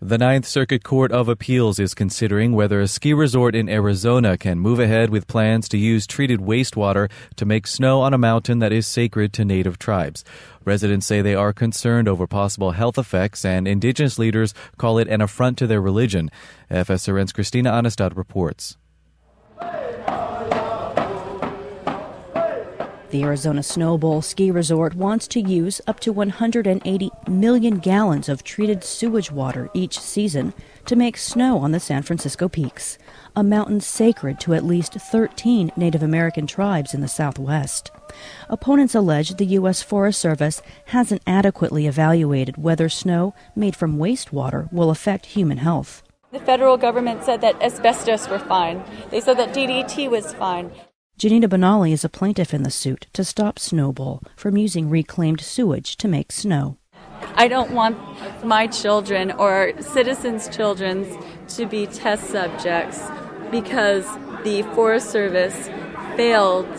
The Ninth Circuit Court of Appeals is considering whether a ski resort in Arizona can move ahead with plans to use treated wastewater to make snow on a mountain that is sacred to native tribes. Residents say they are concerned over possible health effects, and indigenous leaders call it an affront to their religion. FSRN's Christina Aanestad reports. The Arizona Snowbowl Ski Resort wants to use up to 180 million gallons of treated sewage water each season to make snow on the San Francisco Peaks, a mountain sacred to at least 13 Native American tribes in the Southwest. Opponents allege the U.S. Forest Service hasn't adequately evaluated whether snow made from wastewater will affect human health. The federal government said that asbestos were fine. They said that DDT was fine. Jeneda Benally is a plaintiff in the suit to stop Snowbowl from using reclaimed sewage to make snow. I don't want my children or citizens' children to be test subjects because the Forest Service failed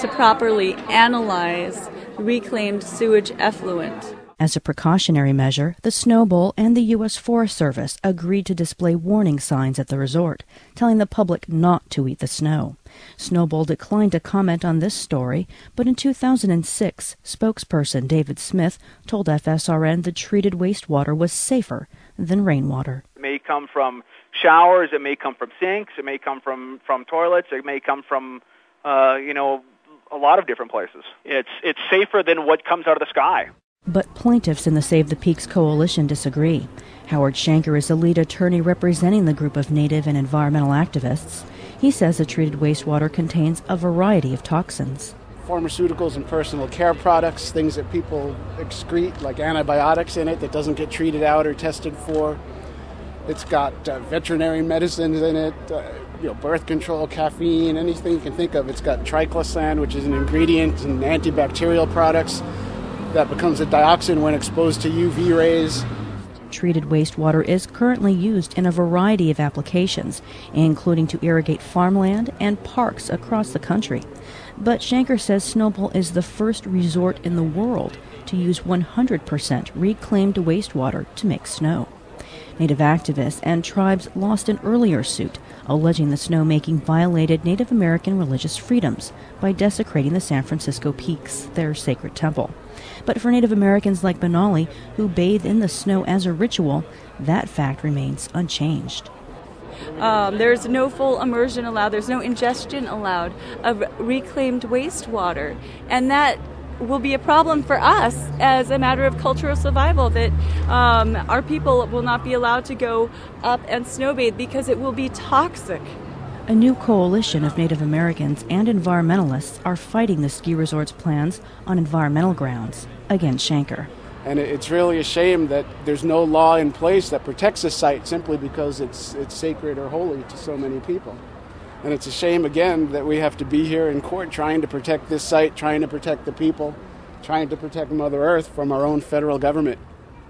to properly analyze reclaimed sewage effluent. As a precautionary measure, the Snowbowl and the U.S. Forest Service agreed to display warning signs at the resort, telling the public not to eat the snow. Snowbowl declined to comment on this story, but in 2006, spokesperson David Smith told FSRN the treated wastewater was safer than rainwater. It may come from showers, it may come from sinks, it may come from, from toilets, it may come from, uh, you know, a lot of different places. It's, it's safer than what comes out of the sky. But plaintiffs in the Save the Peaks coalition disagree. Howard Shanker is the lead attorney representing the group of native and environmental activists. He says the treated wastewater contains a variety of toxins. Pharmaceuticals and personal care products, things that people excrete, like antibiotics in it that doesn't get treated out or tested for. It's got uh, veterinary medicines in it, uh, you know, birth control, caffeine, anything you can think of. It's got triclosan, which is an ingredient in antibacterial products that becomes a dioxin when exposed to UV rays. Treated wastewater is currently used in a variety of applications, including to irrigate farmland and parks across the country. But Shanker says Snowbowl is the first resort in the world to use 100% reclaimed wastewater to make snow. Native activists and tribes lost an earlier suit alleging the snowmaking violated Native American religious freedoms by desecrating the San Francisco Peaks, their sacred temple. But for Native Americans like Benally, who bathe in the snow as a ritual, that fact remains unchanged. Um, there's no full immersion allowed, there's no ingestion allowed of reclaimed wastewater. And that will be a problem for us as a matter of cultural survival that um, our people will not be allowed to go up and snowbathe because it will be toxic. A new coalition of Native Americans and environmentalists are fighting the ski resort's plans on environmental grounds against Shanker. And it's really a shame that there's no law in place that protects the site simply because it's, it's sacred or holy to so many people. And it's a shame, again, that we have to be here in court trying to protect this site, trying to protect the people, trying to protect Mother Earth from our own federal government.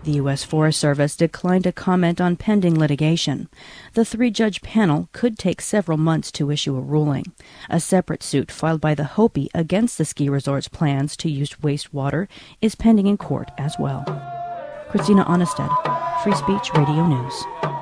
The U.S. Forest Service declined to comment on pending litigation. The three judge panel could take several months to issue a ruling. A separate suit filed by the Hopi against the ski resort's plans to use wastewater is pending in court as well. Christina Aanestad, Free Speech Radio News.